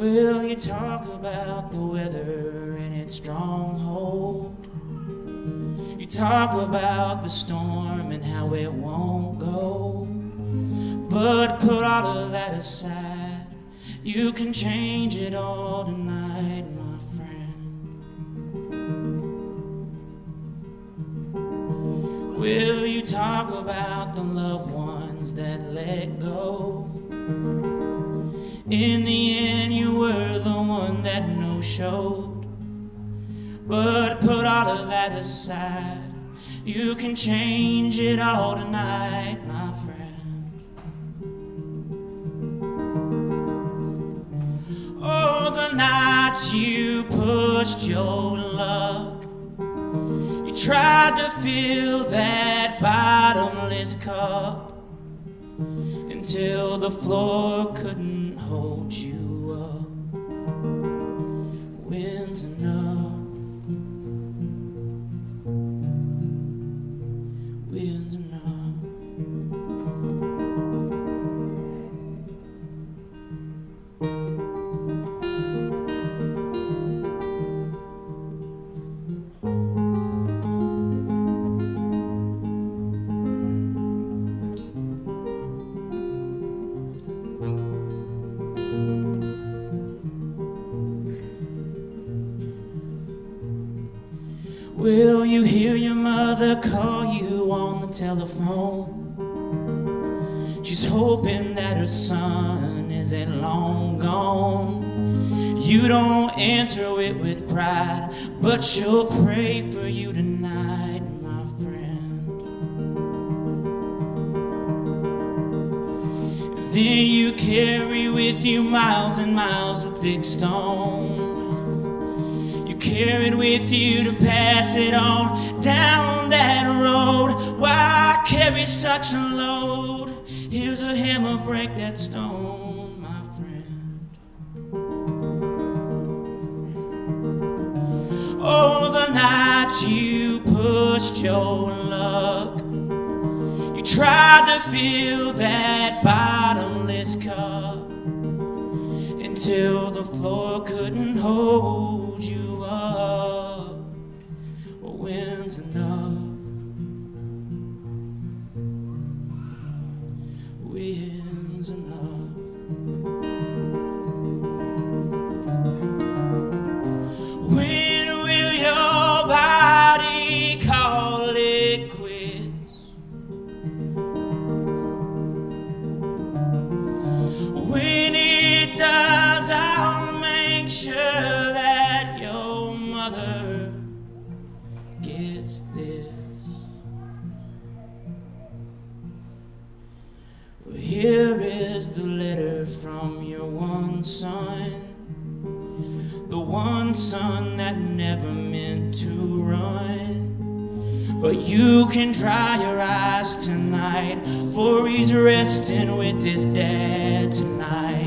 you talk about the weather and its stronghold. You talk about the storm and how it won't go. But put all of that aside. You can change it all tonight, my friend. Will you talk about the loved ones that let go? In the end, showed. But put all of that aside. You can change it all tonight, my friend. Oh, the nights you pushed your luck. You tried to fill that bottomless cup until the floor couldn't hold you up. Wind's enough. Will you hear your mother call you on the telephone? She's hoping that her son isn't long gone. You don't answer it with pride, but she'll pray for you tonight, my friend. Then you carry with you miles and miles of thick stone. Carry it with you to pass it on down that road. Why carry such a load? Here's a hammer, break that stone, my friend. Oh, the nights you pushed your luck. You tried to fill that bottomless cup until the floor couldn't hold When's enough? When will your body call it quits? When it does, I'll make sure that your mother gets this. Here is the letter from your one son. The one son that never meant to run. But you can dry your eyes tonight, for he's resting with his dad tonight.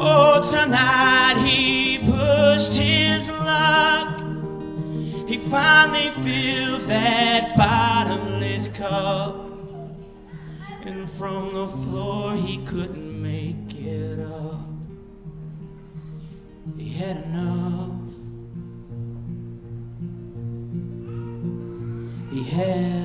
Oh, tonight he pushed his luck. He finally filled that bottomless cup. And from the floor he couldn't make it up. He had enough. He had